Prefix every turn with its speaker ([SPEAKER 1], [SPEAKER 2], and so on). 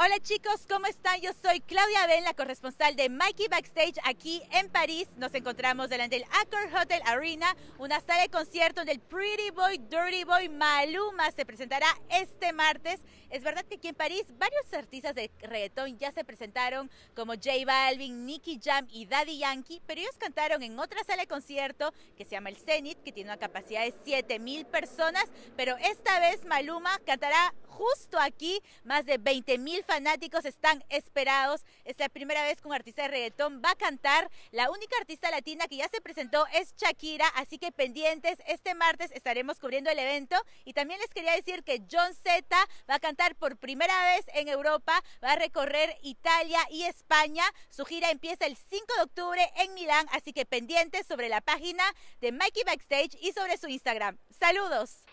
[SPEAKER 1] Hola chicos, ¿cómo están? Yo soy Claudia Ben, la corresponsal de Mikey Backstage aquí en París. Nos encontramos delante del Accor Hotel Arena, una sala de concierto donde el Pretty Boy, Dirty Boy Maluma se presentará este martes. Es verdad que aquí en París varios artistas de reggaetón ya se presentaron, como J Balvin, Nicky Jam y Daddy Yankee, pero ellos cantaron en otra sala de concierto que se llama el Zenith, que tiene una capacidad de 7000 personas, pero esta vez Maluma cantará justo aquí. Más de 20 mil fanáticos están esperados. Es la primera vez que un artista de reggaetón va a cantar. La única artista latina que ya se presentó es Shakira, así que pendientes. Este martes estaremos cubriendo el evento. Y también les quería decir que John Z va a cantar por primera vez en Europa. Va a recorrer Italia y España. Su gira empieza el 5 de octubre en Milán, así que pendientes sobre la página de Mikey Backstage y sobre su Instagram. Saludos.